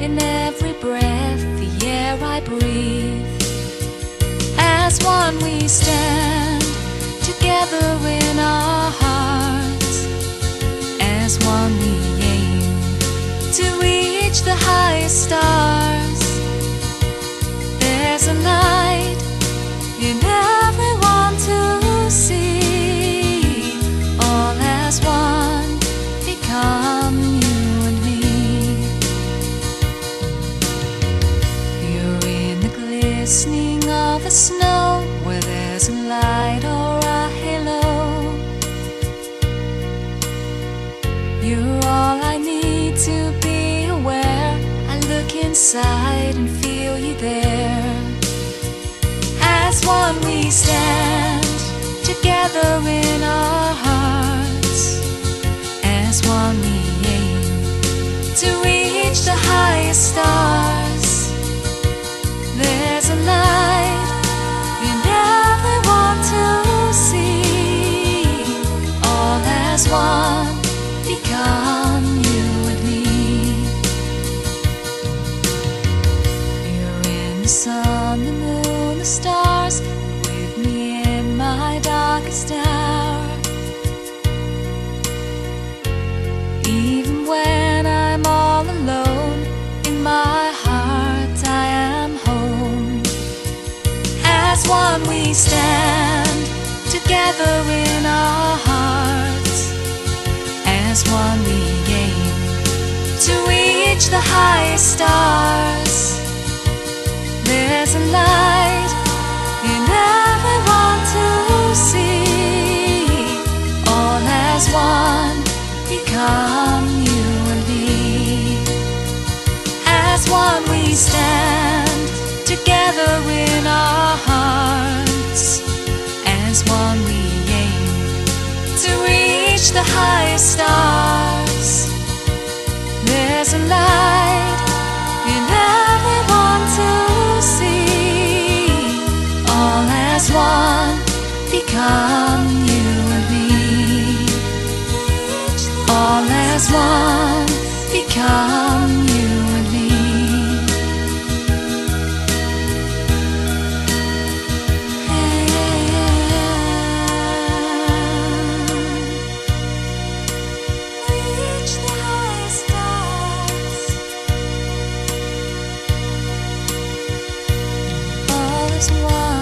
in every breath, the air I breathe. As one we stand, together in our hearts. As one we aim to reach the highest stars. There's a light. Glistening of the snow where there's a light or a halo. You're all I need to be aware. I look inside and feel you there. As one we stand together in our hearts. As one we aim to reach the highest stars. Become you and me. You're in the sun, the moon, the stars, with me in my darkest hour. Even when I'm all alone, in my heart I am home. As one we stand together in our reach the highest stars. There's a light in everyone to see. All as one become you and me. As one we stand together in our hearts. As one we aim to reach the highest stars. Become you and me. All as one become you and me. Reach the highest stars. All is one.